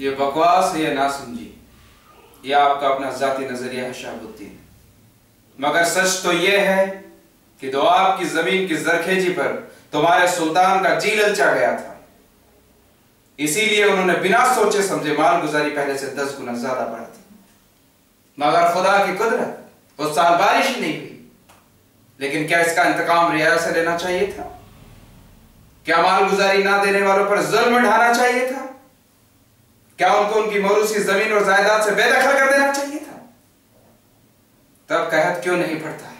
ये बकवास है, या ना समझी ये आपका अपना जाती नज़रिया है, शाहबुद्दीन। मगर सच तो यह है कि दो आपकी ज़मीन की जरखेजी पर तुम्हारे सुल्तान का जी ललचा गया था। इसीलिए उन्होंने बिना सोचे समझे माल गुजारी पहले से दस गुना ज़्यादा बढ़ा दी। मगर खुदा की कुदरत, उस साल बारिश नहीं हुई। लेकिन क्या इसका इंतकाम रियाया से लेना चाहिए था? क्या माल गुजारी ना देने वालों पर जुल्म ढाना चाहिए था? क्या उनको उनकी मौरूसी ज़मीन और जायदाद से बेदखल कर देना चाहिए था? तब कहत क्यों नहीं पड़ता?